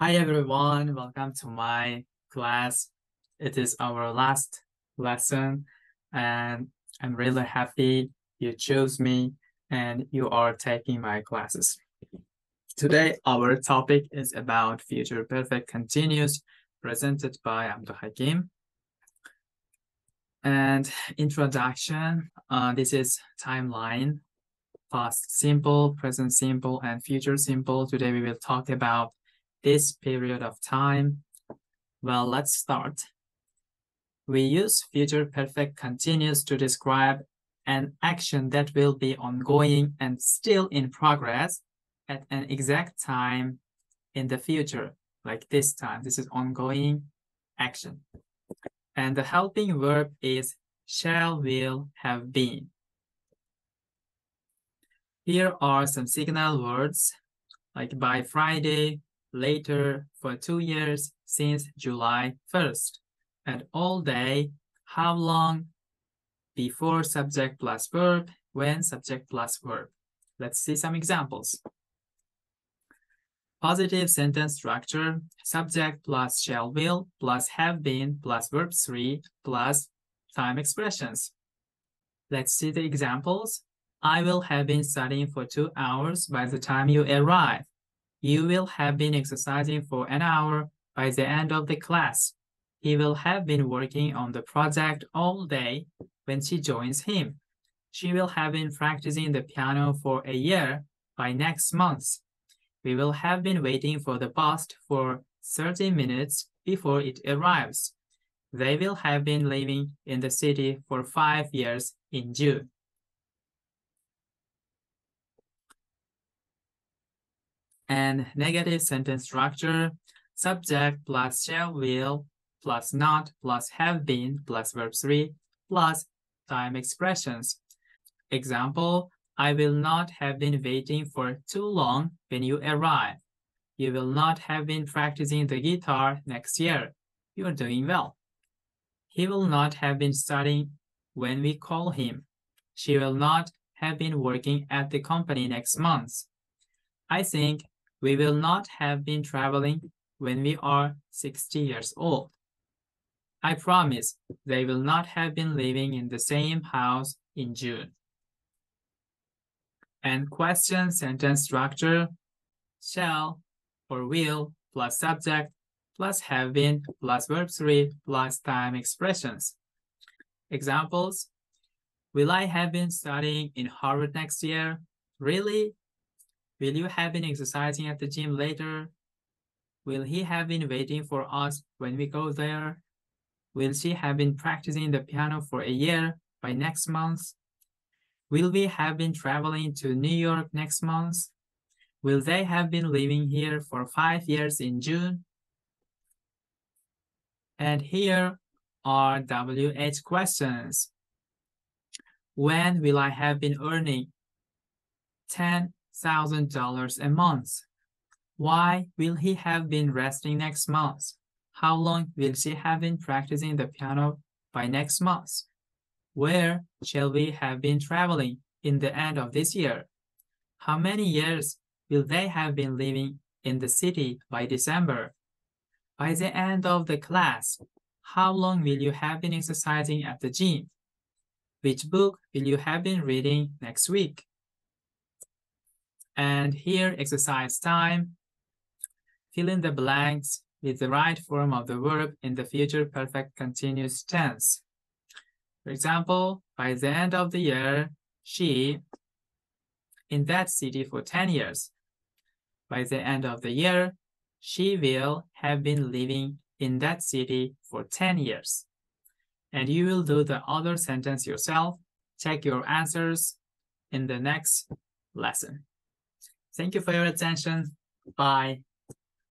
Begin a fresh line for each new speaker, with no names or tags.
Hi everyone, welcome to my class. It is our last lesson and I'm really happy you chose me and you are taking my classes. Today our topic is about future perfect continuous presented by Abdul Hakim. And introduction, uh, this is timeline, past simple, present simple, and future simple. Today we will talk about this period of time? Well, let's start. We use future perfect continuous to describe an action that will be ongoing and still in progress at an exact time in the future, like this time. This is ongoing action. And the helping verb is shall, will, have been. Here are some signal words like by Friday, later for two years since July 1st. And all day, how long before subject plus verb, when subject plus verb. Let's see some examples. Positive sentence structure, subject plus shall will plus have been plus verb 3 plus time expressions. Let's see the examples. I will have been studying for two hours by the time you arrive. You will have been exercising for an hour by the end of the class. He will have been working on the project all day when she joins him. She will have been practicing the piano for a year by next month. We will have been waiting for the bus for 30 minutes before it arrives. They will have been living in the city for five years in June. And negative sentence structure, subject plus shall will plus not plus have been plus verb 3 plus time expressions. Example, I will not have been waiting for too long when you arrive. You will not have been practicing the guitar next year. You are doing well. He will not have been studying when we call him. She will not have been working at the company next month. I think we will not have been traveling when we are 60 years old. I promise they will not have been living in the same house in June. And question sentence structure, shall or will plus subject plus have been plus verb 3 plus time expressions. Examples, will I have been studying in Harvard next year? Really? Will you have been exercising at the gym later? Will he have been waiting for us when we go there? Will she have been practicing the piano for a year by next month? Will we have been traveling to New York next month? Will they have been living here for five years in June? And here are WH questions. When will I have been earning 10 $1,000 a month. Why will he have been resting next month? How long will she have been practicing the piano by next month? Where shall we have been traveling in the end of this year? How many years will they have been living in the city by December? By the end of the class, how long will you have been exercising at the gym? Which book will you have been reading next week? And here, exercise time. Fill in the blanks with the right form of the verb in the future perfect continuous tense. For example, by the end of the year, she in that city for 10 years. By the end of the year, she will have been living in that city for 10 years. And you will do the other sentence yourself. Check your answers in the next lesson. Thank you for your attention. Bye.